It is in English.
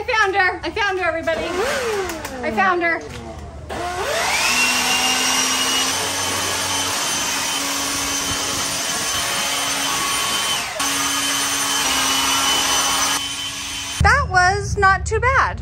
I found her. I found her, everybody. I found her. That was not too bad.